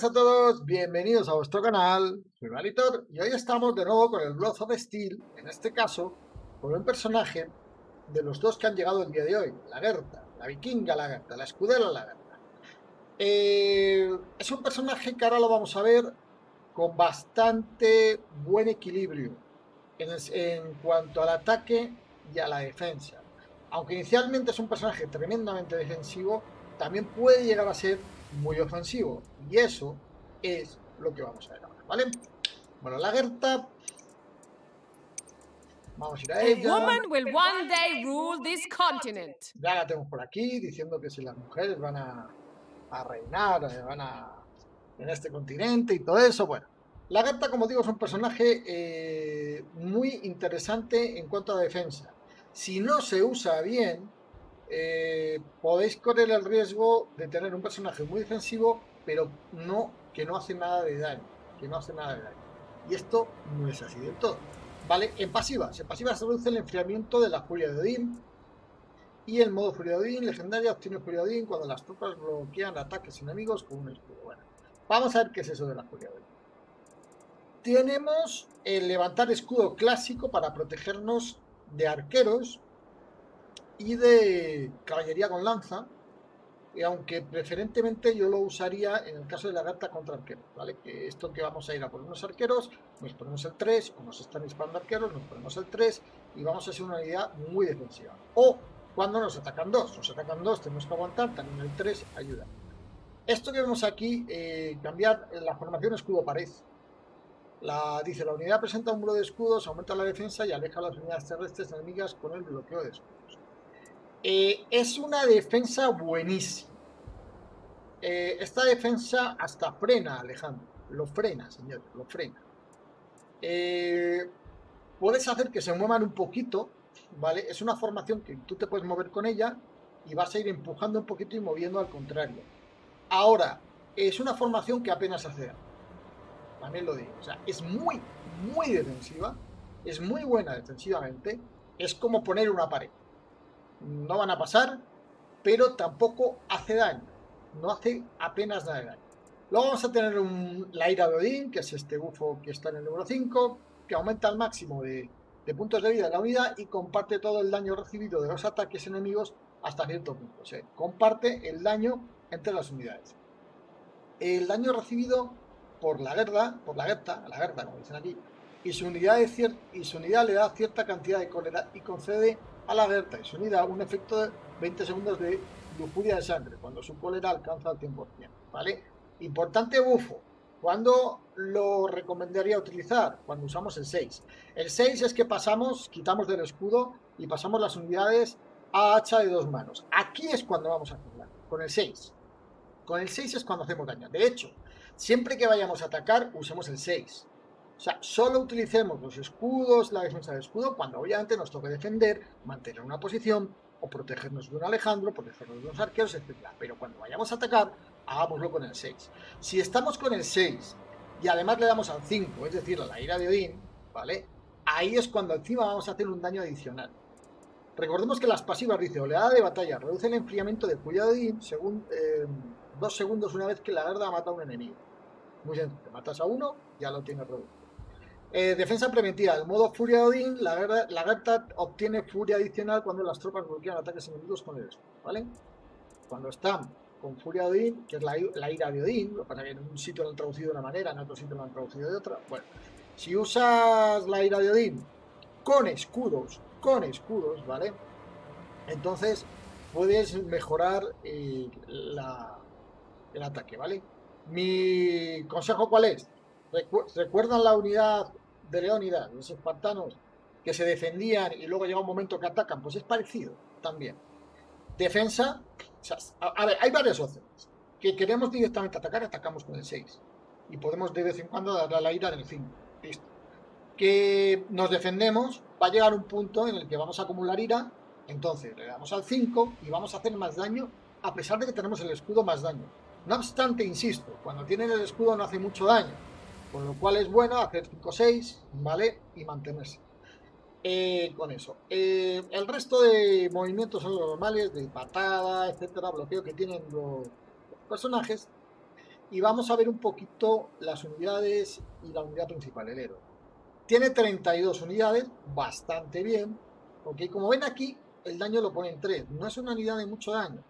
buenas a todos, bienvenidos a vuestro canal, soy Valitor y hoy estamos de nuevo con el Blood of Steel, en este caso con un personaje de los dos que han llegado el día de hoy, la Gerta, la vikinga la la escudera la eh, es un personaje que ahora lo vamos a ver con bastante buen equilibrio en, en cuanto al ataque y a la defensa. Aunque inicialmente es un personaje tremendamente defensivo, también puede llegar a ser muy ofensivo. Y eso es lo que vamos a ver ahora, ¿vale? Bueno, la Gerta. Vamos a ir a ella. Ya la tenemos por aquí diciendo que si las mujeres van a, a reinar, eh, van a en este continente y todo eso. Bueno, la Gerta, como digo, es un personaje eh, muy interesante en cuanto a defensa. Si no se usa bien, eh, podéis correr el riesgo de tener un personaje muy defensivo, pero que no hace nada de daño, que no hace nada de daño. Y esto no es así del todo. ¿Vale? En pasivas. En pasivas se reduce el enfriamiento de la furia de Odín. Y el modo furia de Odín legendaria obtiene furia de Odín cuando las tropas bloquean ataques enemigos con un escudo. Bueno, vamos a ver qué es eso de la furia de Odín. Tenemos el levantar escudo clásico para protegernos de arqueros y de caballería con lanza, y aunque preferentemente yo lo usaría en el caso de la gata contra arqueros, ¿vale? Que esto que vamos a ir a por unos arqueros, nos ponemos el 3, o nos están disparando arqueros, nos ponemos el 3 y vamos a ser una unidad muy defensiva. O cuando nos atacan dos, nos atacan dos, tenemos que aguantar, también el 3 ayuda. Esto que vemos aquí, eh, cambiar la formación escudo-pared. La, dice, la unidad presenta un muro de escudos, aumenta la defensa y aleja las unidades terrestres enemigas con el bloqueo de escudos. Eh, es una defensa buenísima. Eh, esta defensa hasta frena, Alejandro. Lo frena, señor, lo frena. Eh, puedes hacer que se muevan un poquito, ¿vale? Es una formación que tú te puedes mover con ella y vas a ir empujando un poquito y moviendo al contrario. Ahora, es una formación que apenas hace También lo digo. O sea, es muy, muy defensiva. Es muy buena defensivamente. Es como poner una pared no van a pasar, pero tampoco hace daño. No hace apenas nada de daño. Luego vamos a tener la ira de Odín, que es este bufo que está en el número 5, que aumenta al máximo de, puntos de vida de la unidad y comparte todo el daño recibido de los ataques enemigos hasta cierto punto. O comparte el daño entre las unidades. El daño recibido por la guerra, por la guerra, la guerra como dicen aquí, y su unidad, y su unidad le da cierta cantidad de cólera y concede la alerta y su unidad un efecto de 20 segundos de lujuria de sangre cuando su cólera alcanza el 100%. ¿vale? Importante bufo. ¿Cuándo lo recomendaría utilizar? Cuando usamos el 6. El 6 es que pasamos, quitamos del escudo y pasamos las unidades a hacha de dos manos. Aquí es cuando vamos a hacerla, con el 6. Con el 6 es cuando hacemos daño. De hecho, siempre que vayamos a atacar, usemos el 6. O sea, solo utilicemos los escudos, la defensa de escudo, cuando obviamente nos toque defender, mantener una posición o protegernos de un Alejandro, protegernos de los arqueros, etc. Pero cuando vayamos a atacar, hagámoslo con el 6. Si estamos con el 6 y además le damos al 5, es decir, a la ira de Odín, ¿vale? Ahí es cuando encima vamos a hacer un daño adicional. Recordemos que las pasivas dice oleada de batalla, reduce el enfriamiento del cuidado de Odín según eh, dos segundos una vez que la guerra mata a un enemigo. Muy sencillo, matas a uno, ya lo tienes reducido. Eh, defensa preventiva. El modo Furia Odín, la, la obtiene furia adicional cuando las tropas bloquean ataques enemigos con el ¿vale? Cuando están con Furia Odín, que es la, ira de Odín, lo para que en un sitio lo han traducido de una manera, en otro sitio lo han traducido de otra. Bueno, si usas la ira de Odín con escudos, con escudos, ¿vale? Entonces puedes mejorar eh, el ataque, ¿vale? Mi consejo cuál es? ¿Recuerdan la unidad de Leónidas, los espartanos, que se defendían y luego llega un momento que atacan, pues es parecido también. Defensa, a, hay varias opciones. Que queremos directamente atacar, atacamos con el 6. Y podemos de vez en cuando dar la ira del 5. Listo. Que nos defendemos, va a llegar un punto en el que vamos a acumular ira, entonces le damos al 5 y vamos a hacer más daño, a pesar de que tenemos el escudo más daño. No obstante, insisto, cuando tienen el escudo no hace mucho daño con lo cual es bueno hacer 5-6, ¿vale? Y mantenerse. Eh, con eso. Eh, el resto de movimientos son los normales, de patada, etcétera, bloqueo que tienen los, personajes. y vamos a ver un poquito las unidades y la unidad principal, el héroe. Tiene 32 unidades, bastante bien. Ok, como ven aquí, el daño lo pone en 3. No es una unidad de mucho daño,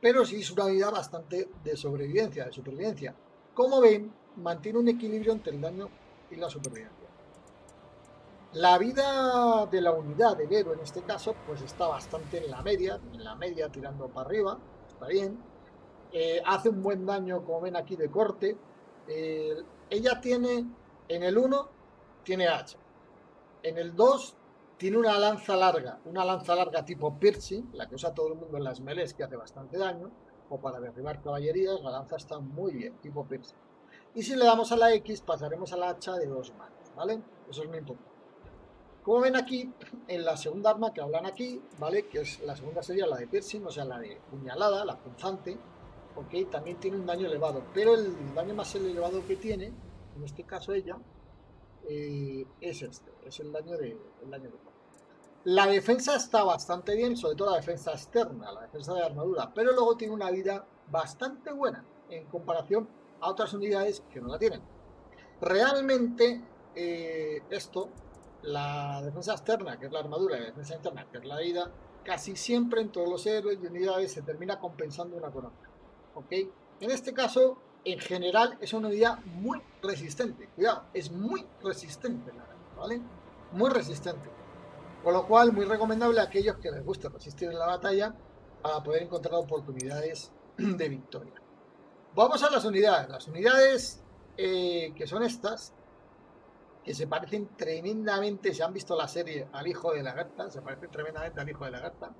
pero sí es una unidad bastante de sobrevivencia, de supervivencia. Como ven, mantiene un equilibrio entre el daño y la supervivencia. La vida de la unidad del héroe en este caso, pues está bastante en la media, en la media tirando para arriba, está bien. Eh, hace un buen daño, como ven aquí, de corte. Eh, ella tiene, en el 1, tiene hacha. En el 2, tiene una lanza larga, una lanza larga tipo piercing, la que usa todo el mundo en las melees, que hace bastante daño, o para derribar caballerías, la lanza está muy bien, tipo piercing. Y si le damos a la X, pasaremos a la hacha de dos manos, ¿vale? Eso es muy importante. Como ven aquí, en la segunda arma que hablan aquí, ¿vale? Que es la segunda sería la de piercing, o sea, la de puñalada, la punzante, ok, también tiene un daño elevado, pero el daño más elevado que tiene, en este caso ella, eh, es este, es el daño de, el daño de la defensa está bastante bien, sobre todo la defensa externa, la defensa de armadura, pero luego tiene una vida bastante buena en comparación a otras unidades que no la tienen. Realmente eh, esto, la defensa externa, que es la armadura, la defensa interna, que es la vida, casi siempre en todos los héroes y unidades se termina compensando una con otra. En este caso, en general, es una unidad muy resistente. Cuidado, es muy resistente, ¿vale? Muy resistente. Con lo cual, muy recomendable a aquellos que les guste resistir en la batalla para poder encontrar oportunidades de victoria. Vamos a las unidades. Las unidades eh, que son estas, que se parecen tremendamente, si han visto la serie al hijo de la gata, se parecen tremendamente al hijo de la gata.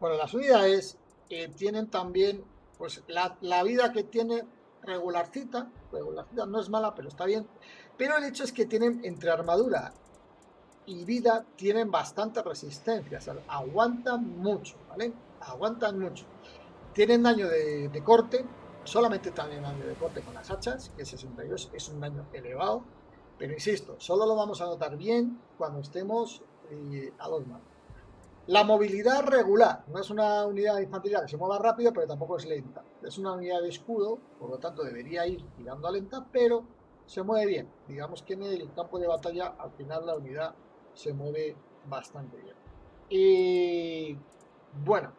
Bueno, las unidades eh, tienen también, pues la, vida que tiene regularcita, regularcita no es mala, pero está bien. Pero el hecho es que tienen entre armadura y vida tienen bastante resistencia, aguantan mucho, ¿vale? Aguantan mucho. Tienen daño de, corte, solamente tienen daño de corte con las hachas, que es 62, es un daño elevado, pero insisto, solo lo vamos a notar bien cuando estemos eh, a dos manos. La movilidad regular, no es una unidad de infantería que se mueva rápido, pero tampoco es lenta. Es una unidad de escudo, por lo tanto debería ir tirando a lenta, pero se mueve bien. Digamos que en el campo de batalla al final la unidad se mueve bastante bien. Y bueno,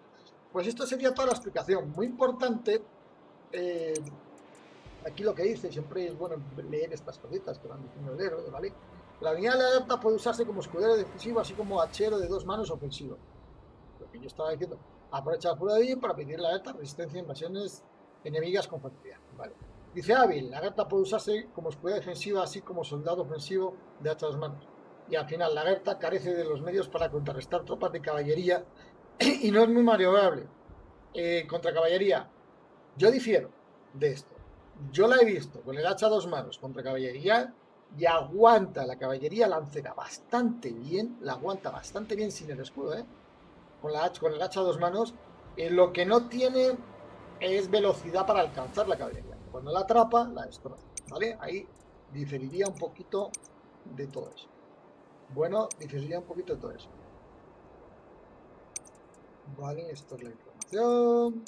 pues esto sería toda la explicación. Muy importante, eh, aquí lo que dice, siempre es bueno leer estas cositas que van diciendo el héroe, ¿vale? La de alerta puede usarse como escudero defensivo, así como hachero de dos manos ofensivo. Lo que yo estaba diciendo, aprovecha la de para pedir la alerta, resistencia a invasiones enemigas con facilidad. Vale. Dice hábil, la alerta puede usarse como escudero defensivo, así como soldado ofensivo de hacha dos manos y al final la Gerta carece de los medios para contrarrestar tropas de caballería y no es muy maniobrable. Eh, contra caballería, yo difiero de esto. Yo la he visto con el hacha a dos manos contra caballería y aguanta la caballería lancera bastante bien, la aguanta bastante bien sin el escudo, ¿eh? con, la, con el hacha a dos manos. Lo que no tiene es velocidad para alcanzar la caballería. Cuando la atrapa, la destroza. ¿vale? Ahí diferiría un poquito de todo eso. Bueno, diferiría un poquito de todo eso. Vale, esto es la información.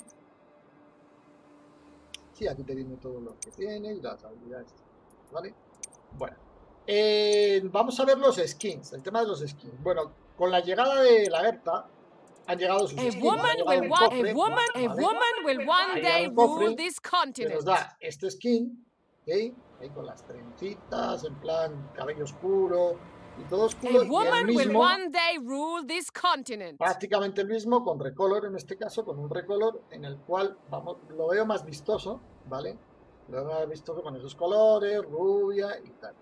Sí, aquí te viene todo lo que tiene y las habilidades. ¿Vale? Bueno. Eh, vamos a ver los skins, el tema de los skins. Bueno, con la llegada de la Berta han llegado sus skins. Woman will cofre, a woman, ¿vale? a woman will one day rule this continent. nos da este skin, ¿ok? Ahí con las trencitas, en plan cabello oscuro, y el mismo, one day rule this continent. Prácticamente el mismo, con recolor en este caso, con un recolor en el cual vamos, lo veo más vistoso, ¿vale? Lo veo más vistoso con esos colores, rubia y tal.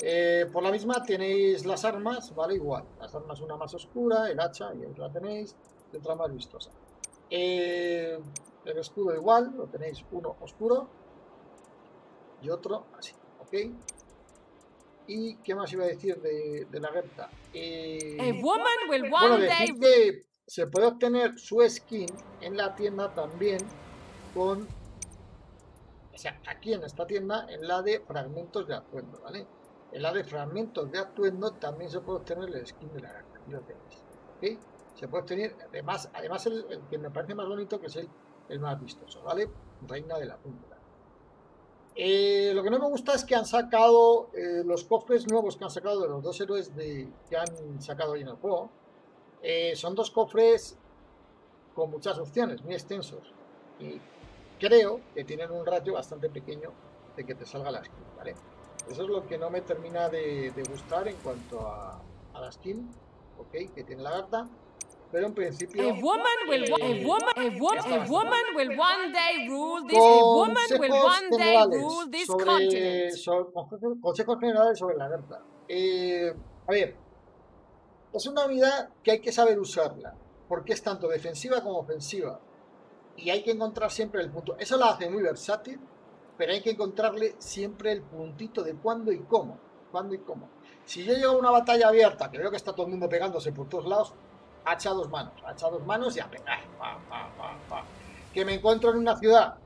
Eh, por la misma tenéis las armas, ¿vale? Igual. Las armas una más oscura, el hacha, y ahí la tenéis, y otra más vistosa. Eh, el escudo igual, lo tenéis uno oscuro y otro así, ¿ok? ¿Y qué más iba a decir de, de la Gerta? Eh, bueno, decir que se puede obtener su skin en la tienda también con... O sea, aquí en esta tienda, en la de fragmentos de atuendo, ¿vale? En la de fragmentos de atuendo también se puede obtener el skin de la Gerta. Aquí lo tenéis. ¿ok? Se puede obtener, además, además el, que me parece más bonito, que es el, el más vistoso, ¿vale? Reina de la punta. Eh, lo que no me gusta es que han sacado eh, los cofres nuevos que han sacado de los dos héroes de, que han sacado hoy en el juego. Eh, son dos cofres con muchas opciones, muy extensos. Y creo que tienen un ratio bastante pequeño de que te salga la skin. Eso es lo que no me termina de, gustar en cuanto a, a la skin, ¿ok? Que tiene la carta pero en principio. A woman will, a woman, a woman, a woman will one day rule this. A woman will one day rule this continent. Sobre, consejos generales sobre la guerra. Eh, a ver, es una unidad que hay que saber usarla, porque es tanto defensiva como ofensiva. Y hay que encontrar siempre el punto. Eso la hace muy versátil, pero hay que encontrarle siempre el puntito de cuándo y cómo. Cuándo y cómo. Si yo llego a una batalla abierta, que veo que está todo el mundo pegándose por todos lados, hacha dos manos, hacha dos manos y a pegar. que me encuentro en una ciudad,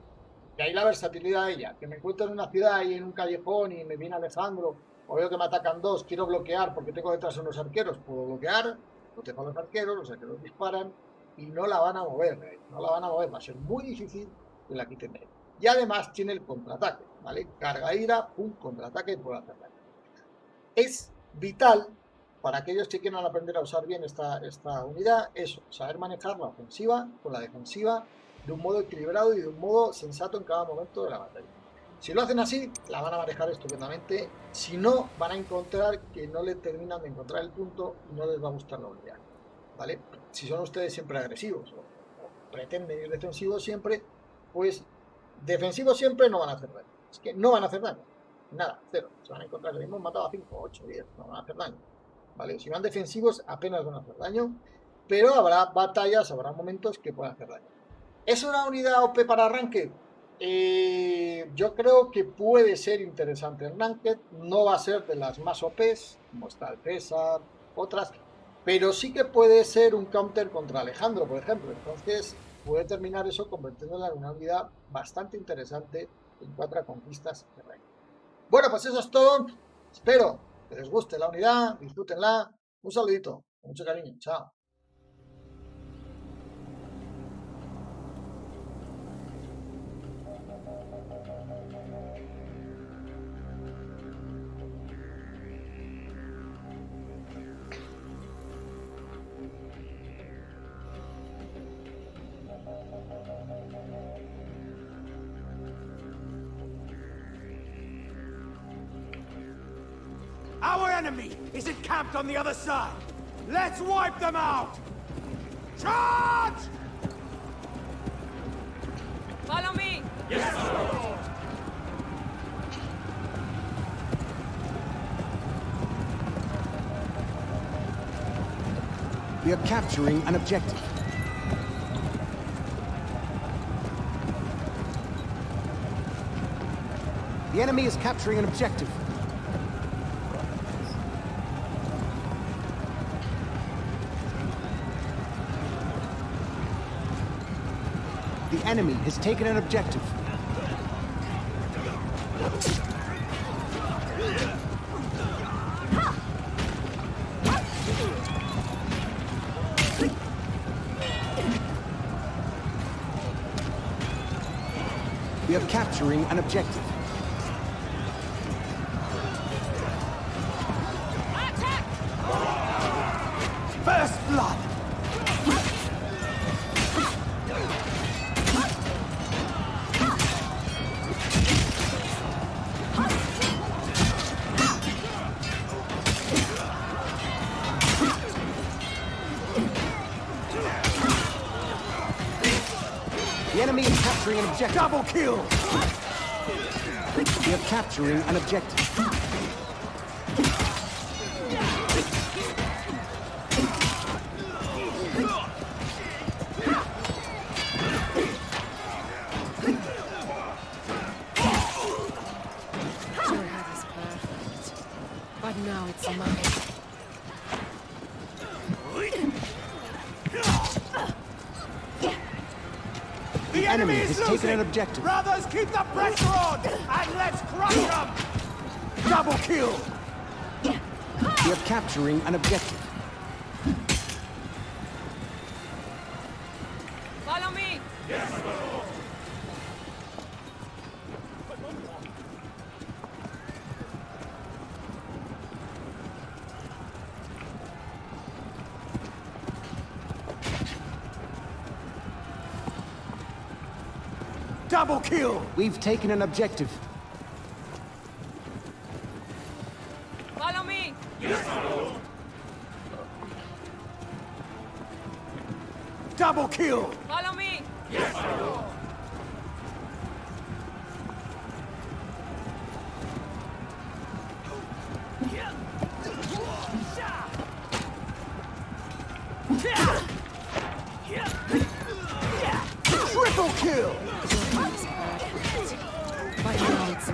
y ahí la versatilidad de ella, que me encuentro en una ciudad y en un callejón y me viene Alejandro, o veo que me atacan dos, quiero bloquear porque tengo detrás unos arqueros, puedo bloquear, no tengo los arqueros, los arqueros disparan y no la van a mover, eh, no la van a mover, va a ser muy difícil que la quiten de Y además tiene el contraataque, ¿vale? Carga ira, pum, contraataque daño. Es vital para aquellos que quieran aprender a usar bien esta, esta unidad, eso, saber manejar la ofensiva con la defensiva de un modo equilibrado y de un modo sensato en cada momento de la batalla. Si lo hacen así, la van a manejar estupendamente. Si no, van a encontrar que no le terminan de encontrar el punto y no les va a gustar la unidad. ¿Vale? Si son ustedes siempre agresivos o, pretenden ir defensivos siempre, pues defensivos siempre no van a hacer daño. Es que no van a hacer daño. Nada, cero. Se van a encontrar que hemos matado a 5, 8, 10, no van a hacer daño. Si van defensivos apenas van a hacer daño, pero habrá batallas, habrá momentos que puedan hacer daño. ¿Es una unidad OP para Ranked? Eh, yo creo que puede ser interesante en Ranked, no va a ser de las más OPs, como está el César, otras, pero sí que puede ser un counter contra Alejandro, por ejemplo. Entonces puede terminar eso convirtiéndola en una unidad bastante interesante en cuatro conquistas de Ranked. Bueno, pues eso es todo. Espero que les guste la unidad, disfrútenla. Un saludito, con mucho cariño. Chao. Encamped on the other side. Let's wipe them out! Charge! Follow me! Yes, Lord! We are capturing an objective. The enemy is capturing an objective. Enemy has taken an objective. We are capturing an objective. Objective. Double kill! We are capturing an objective. But now it's mine. Enemy has losing. taken an objective. Brothers, keep the pressure on, and let's crush them! Double kill! We are capturing an objective. Follow me! Yes, Double kill! We've taken an objective. Follow me! Yes, Double kill! Follow me! Yes, Triple kill!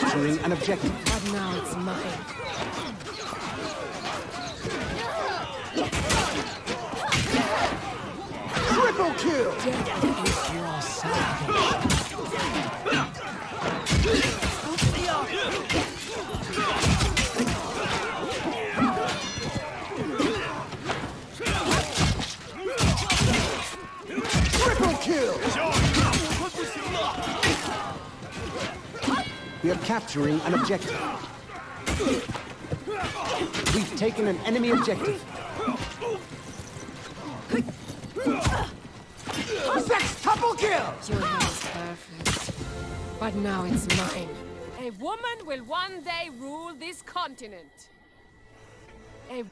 capturing an objective. But now it's mine. Triple kill! Triple capturing an objective. We've taken an enemy objective. Sextuple kill! Your hair is perfect. But now it's mine. A woman will one day rule this continent. A